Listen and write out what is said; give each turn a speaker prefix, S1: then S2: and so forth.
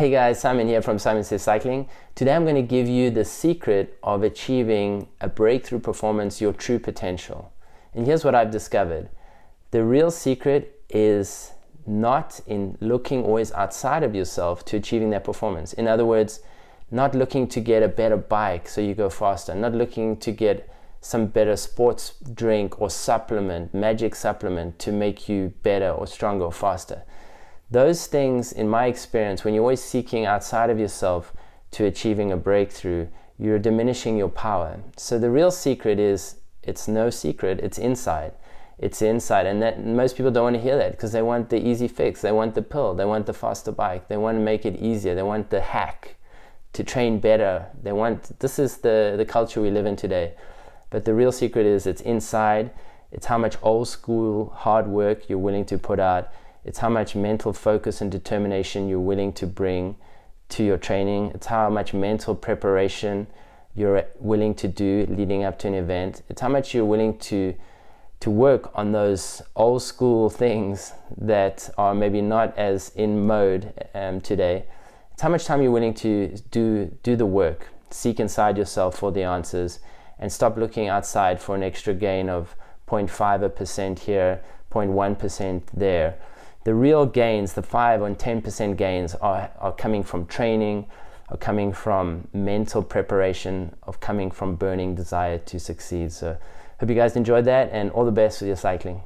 S1: Hey guys, Simon here from Simon Says Cycling. Today I'm going to give you the secret of achieving a breakthrough performance, your true potential. And here's what I've discovered the real secret is not in looking always outside of yourself to achieving that performance. In other words, not looking to get a better bike so you go faster, not looking to get some better sports drink or supplement, magic supplement to make you better or stronger or faster those things, in my experience, when you're always seeking outside of yourself to achieving a breakthrough, you're diminishing your power. So the real secret is it's no secret, it's inside. It's inside, and that most people don't want to hear that because they want the easy fix, they want the pill, they want the faster bike, they want to make it easier, they want the hack to train better. They want this is the the culture we live in today. But the real secret is it's inside. It's how much old school hard work you're willing to put out it's how much mental focus and determination you're willing to bring to your training. It's how much mental preparation you're willing to do leading up to an event. It's how much you're willing to to work on those old school things that are maybe not as in mode um, today. It's how much time you're willing to do do the work, seek inside yourself for the answers, and stop looking outside for an extra gain of 0.5 percent here, 0.1 percent there the real gains, the 5 and 10% gains, are, are coming from training, are coming from mental preparation, of coming from burning desire to succeed. So, hope you guys enjoyed that and all the best with your cycling.